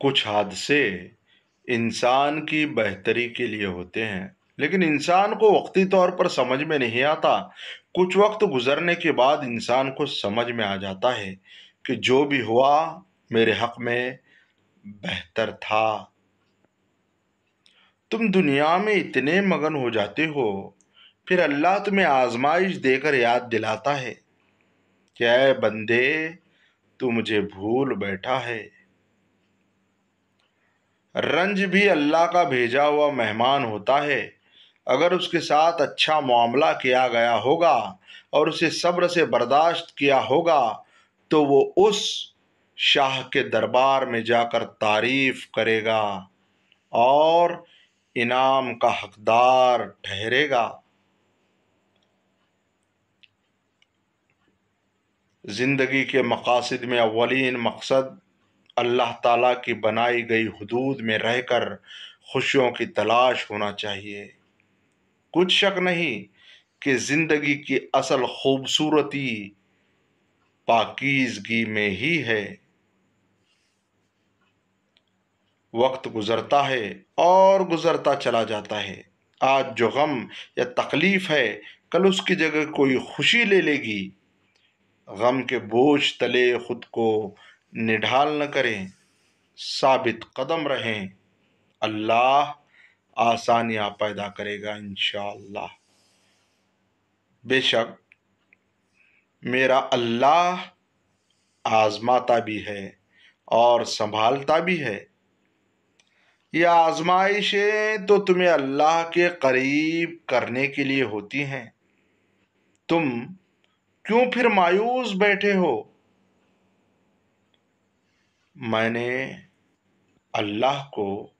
کچھ حادثے انسان کی بہتری کے لیے ہوتے ہیں۔ لیکن انسان کو وقتی طور پر سمجھ میں نہیں آتا۔ کچھ وقت گزرنے کے بعد انسان کو سمجھ میں آ جاتا ہے کہ جو بھی ہوا میرے حق میں بہتر تھا۔ تم دنیا میں اتنے مگن ہو جاتے ہو، پھر اللہ تمہیں آزمائش دے کر یاد دلاتا ہے کہ اے بندے، تو مجھے بھول بیٹھا ہے۔ رنج بھی اللہ کا بھیجا ہوا مہمان ہوتا ہے۔ اگر اس کے ساتھ اچھا معاملہ کیا گیا ہوگا اور اسے صبر سے برداشت کیا ہوگا، تو وہ اس شاہ کے دربار میں جا کر تعریف کرے گا اور انعام کا حقدار ٹھہرے گا۔ زندگی کے مقاصد میں اولین مقصد اللہ تعالیٰ کی بنائی گئی حدود میں رہ کر خوشیوں کی تلاش ہونا چاہیے۔ کچھ شک نہیں کہ زندگی کی اصل خوبصورتی پاکیزگی میں ہی ہے۔ وقت گزرتا ہے اور گزرتا چلا جاتا ہے۔ آج جو غم یا تکلیف ہے، کل اس کی جگہ کوئی خوشی لے لے گی۔ غم کے بوجھ تلے خود کو نڈھال نہ کریں، ثابت قدم رہیں۔ اللہ آسانیاں پیدا کرے گا انشاءاللہ۔ بے شک میرا اللہ آزماتا بھی ہے اور سنبھالتا بھی ہے۔ یہ آزمائشیں تو تمہیں اللہ کے قریب کرنے کے لیے ہوتی ہیں۔ تم کیوں پھر مایوس بیٹھے ہو؟ میں نے اللہ کو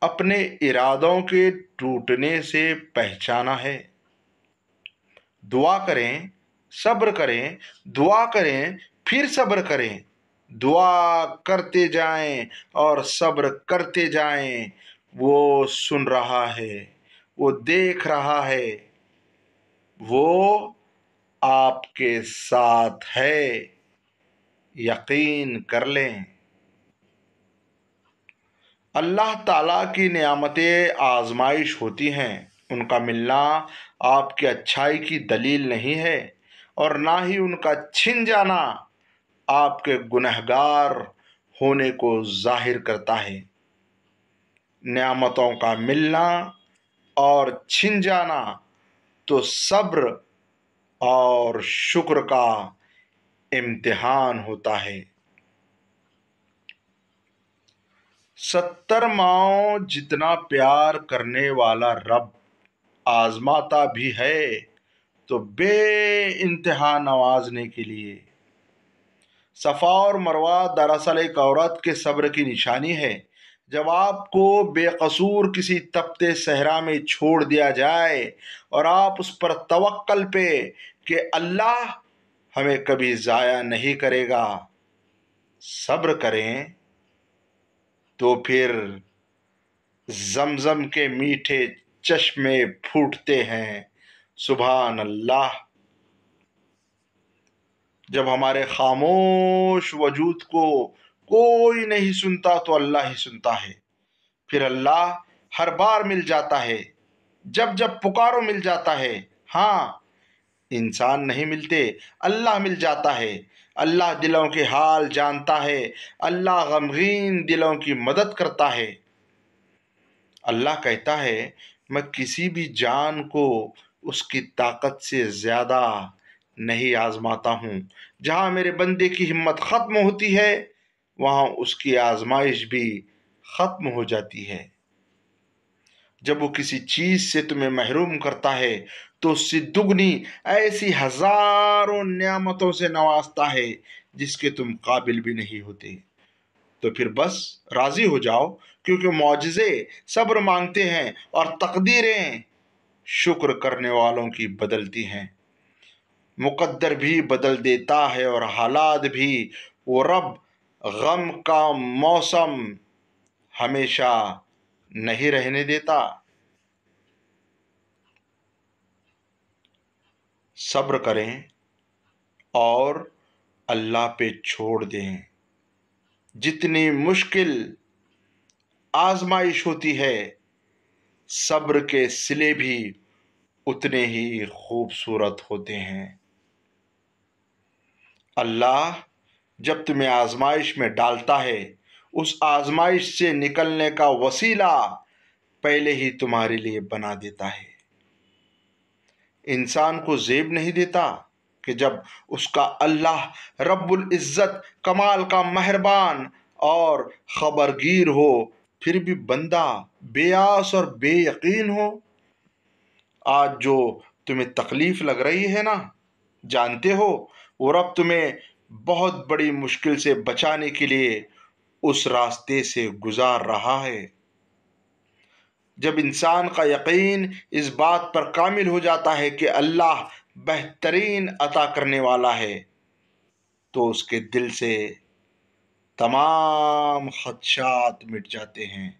اپنے ارادوں کے ٹوٹنے سے پہچانا ہے۔ دعا کریں، صبر کریں، دعا کریں، پھر صبر کریں۔ دعا کرتے جائیں اور صبر کرتے جائیں۔ وہ سن رہا ہے، وہ دیکھ رہا ہے۔ وہ آپ کے ساتھ ہے۔ یقین کر لیں۔ اللہ تعالیٰ کی نعمتیں آزمائش ہوتی ہیں۔ ان کا ملنا آپ کی اچھائی کی دلیل نہیں ہے اور نہ ہی ان کا چھن جانا آپ کے گنہگار ہونے کو ظاہر کرتا ہے۔ نعمتوں کا ملنا اور چھن جانا تو صبر اور شکر کا امتحان ہوتا ہے۔ ستر ماؤں جتنا پیار کرنے والا رب آزماتا بھی ہے تو بے انتہا نوازنے کے لیے۔ صفا اور مروا دراصل ایک عورت کے صبر کی نشانی ہے۔ جب آپ کو بے قصور کسی تپتے صحرا میں چھوڑ دیا جائے اور آپ اس پر توکل پہ کہ اللہ ہمیں کبھی ضائع نہیں کرے گا۔ صبر کریں تو پھر زمزم کے میٹھے چشمے پھوٹتے ہیں۔ سبحان اللہ۔ جب ہمارے خاموش وجود کو کوئی نہیں سنتا تو اللہ ہی سنتا ہے۔ پھر اللہ ہر بار مل جاتا ہے۔ جب جب پکارو مل جاتا ہے۔ ہاں انسان نہیں ملتے، اللہ مل جاتا ہے۔ اللہ دلوں کے حال جانتا ہے، اللہ غمگین دلوں کی مدد کرتا ہے۔ اللہ کہتا ہے، میں کسی بھی جان کو اس کی طاقت سے زیادہ نہیں آزماتا ہوں۔ جہاں میرے بندے کی ہمت ختم ہوتی ہے، وہاں اس کی آزمائش بھی ختم ہو جاتی ہے۔ جب وہ کسی چیز سے تمہیں محروم کرتا ہے، تو اس سے دگنی ایسی ہزاروں نعمتوں سے نوازتا ہے جس کے تم قابل بھی نہیں ہوتے۔ تو پھر بس راضی ہو جاؤ، کیونکہ معجزے صبر مانگتے ہیں اور تقدیریں شکر کرنے والوں کی بدلتی ہیں۔ مقدر بھی بدل دیتا ہے اور حالات بھی۔ وہ رب غم کا موسم ہمیشہ نہیں رہنے دیتا۔ صبر کریں اور اللہ پہ چھوڑ دیں۔ جتنی مشکل آزمائش ہوتی ہے، صبر کے سلے بھی اتنے ہی خوبصورت ہوتے ہیں۔ اللہ جب تمہیں آزمائش میں ڈالتا ہے اس آزمائش سے نکلنے کا وسیلہ پہلے ہی تمہارے لیے بنا دیتا ہے۔ انسان کو زیب نہیں دیتا کہ جب اس کا اللہ رب العزت کمال کا مہربان اور خبرگیر ہو، پھر بھی بندہ بے آس اور بے یقین ہو۔ آج جو تمہیں تکلیف لگ رہی ہے نا، جانتے ہو، وہ رب تمہیں بہت بڑی مشکل سے بچانے کے لیے اس راستے سے گزار رہا ہے۔ جب انسان کا یقین اس بات پر کامل ہو جاتا ہے کہ اللہ بہترین عطا کرنے والا ہے، تو اس کے دل سے تمام خدشات مٹ جاتے ہیں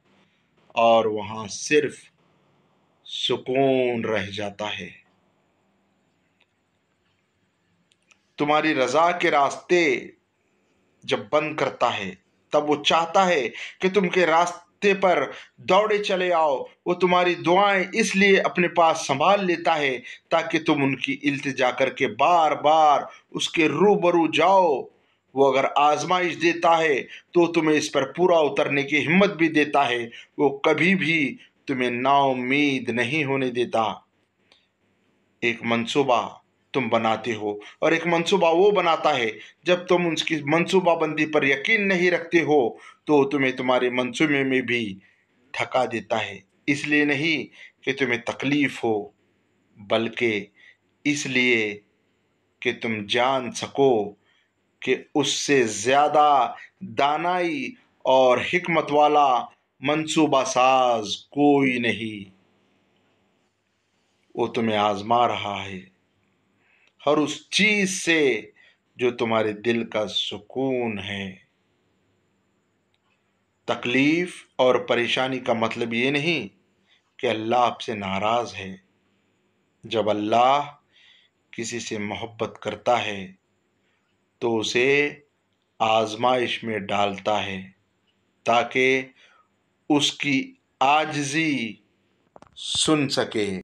اور وہاں صرف سکون رہ جاتا ہے۔ تمہاری رضا کے راستے جب بند کرتا ہے تب وہ چاہتا ہے کہ تم کے راستے پر دوڑے چلے آؤ۔ وہ تمہاری دعائیں اس لیے اپنے پاس سنبھال لیتا ہے تاکہ تم ان کی التجا کر کے بار بار اس کے روبرو جاؤ۔ وہ اگر آزمائش دیتا ہے تو تمہیں اس پر پورا اترنے کی ہمت بھی دیتا ہے۔ وہ کبھی بھی تمہیں نا امید نہیں ہونے دیتا۔ ایک منصوبہ تم بناتے ہو اور ایک منصوبہ وہ بناتا ہے، جب تم اس کی منصوبہ بندی پر یقین نہیں رکھتے ہو، تو تمہیں تمہارے منصوبے میں بھی تھکا دیتا ہے۔ اس لیے نہیں کہ تمہیں تکلیف ہو، بلکہ اس لیے کہ تم جان سکو کہ اس سے زیادہ دانائی اور حکمت والا منصوبہ ساز کوئی نہیں۔ وہ تمہیں آزما رہا ہے۔ ہر اس چیز سے جو تمہارے دل کا سکون ہے۔ تکلیف اور پریشانی کا مطلب یہ نہیں کہ اللہ آپ سے ناراض ہے۔ جب اللہ کسی سے محبت کرتا ہے تو اسے آزمائش میں ڈالتا ہے تاکہ اس کی آجزی سن سکے۔